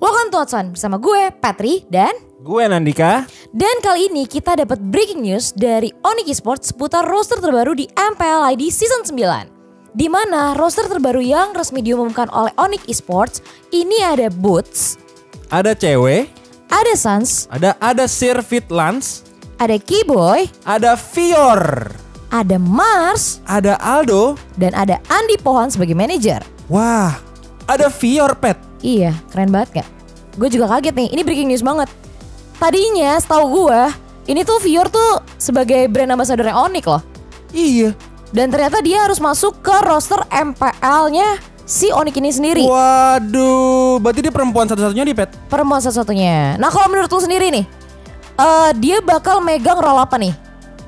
Welcome to Hotson bersama gue Patri dan Gue Nandika. dan kali ini kita dapat breaking news dari Onyx Esports seputar roster terbaru di MPL ID Season 9. Di mana roster terbaru yang resmi diumumkan oleh Onyx Esports ini ada Boots, Ada cewek, ada Suns, ada ada Sirfit Lance, ada Keyboy, ada Fior, ada Mars, ada Aldo. dan ada Andi Pohan sebagai manajer. Wah, ada Fior Pet. Iya, keren banget gak? Gue juga kaget nih, ini breaking news banget. Tadinya setahu gue, ini tuh Fior tuh sebagai brand ambassador Onyx loh. Iya. Dan ternyata dia harus masuk ke roster MPL-nya si Onyx ini sendiri. Waduh, berarti dia perempuan satu-satunya di Pet. Perempuan satu-satunya. Nah kalau menurut lu sendiri nih, eh dia bakal megang role apa nih?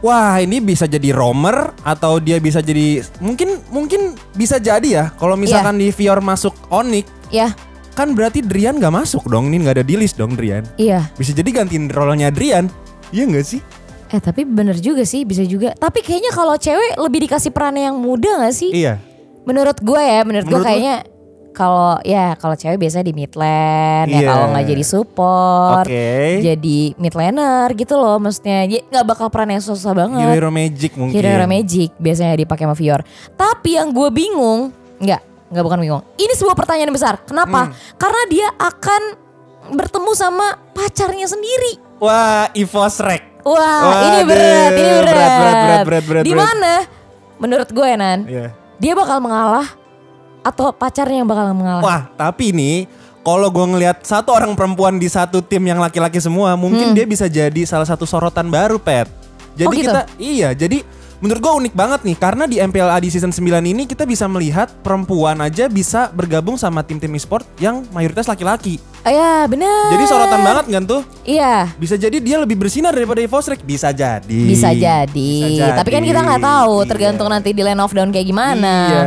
Wah, ini bisa jadi roamer atau dia bisa jadi mungkin mungkin bisa jadi ya. Kalau misalkan di Fior masuk Onyx, Ya, kan berarti Drian nggak masuk dong. Ini nggak ada di list dong Drian. iya. Bisa jadi gantiin role-nya Drian. Iya nggak sih? Eh tapi bener juga sih, bisa juga. Tapi kayaknya kalau cewek lebih dikasih peran yang muda gak sih? Iya. Menurut gue ya, menurut, gue Menurut lu? kayaknya kalau ya kalau cewek biasa di mid lane, ya Iya. kalau nggak jadi support, Oke. jadi mid laner gitu loh, maksudnya nggak bakal peran yang susah banget. Hero-hero magic mungkin. Hero Magic biasanya dipakai sama Fior. Tapi yang gue bingung, nggak, nggak bukan bingung. Ini sebuah pertanyaan besar. Kenapa? Hmm. Karena dia akan bertemu sama pacarnya sendiri. Wah, Evos Rek. Wah, ini berat, ini berat. berat, berat, berat, berat, berat, Di mana? Menurut gue Nan, Iya. dia bakal mengalah atau pacarnya yang bakal mengalah? Wah, tapi nih kalau gue ngelihat satu orang perempuan di satu tim yang laki-laki semua, mungkin dia bisa jadi salah satu sorotan baru, Pet. Jadi Hmm. Oh, gitu? kita iya, jadi menurut gue unik banget nih karena di MPLA di season 9 ini kita bisa melihat perempuan aja bisa bergabung sama tim-tim e-sport yang mayoritas laki-laki. Oh, ya bener. Jadi sorotan banget kan tuh? Iya. Bisa jadi dia lebih bersinar daripada Evos Rek. Bisa jadi. Bisa jadi. Bisa Tapi kan kita nggak tahu, Iya. tergantung nanti di line of down kayak gimana. Iya.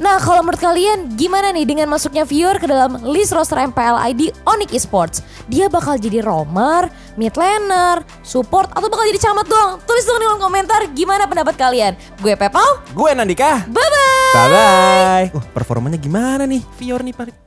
Nah, kalau menurut kalian gimana nih dengan masuknya Fior ke dalam list roster MPL ID Onyx Esports? Dia bakal jadi roamer, mid laner, support, atau bakal jadi camat doang? Tulis dong di kolom komentar gimana pendapat kalian. Gue Pepau, Gue Nandika. bye-bye! Bye bye. Uh, performanya gimana nih Fior nih Pak?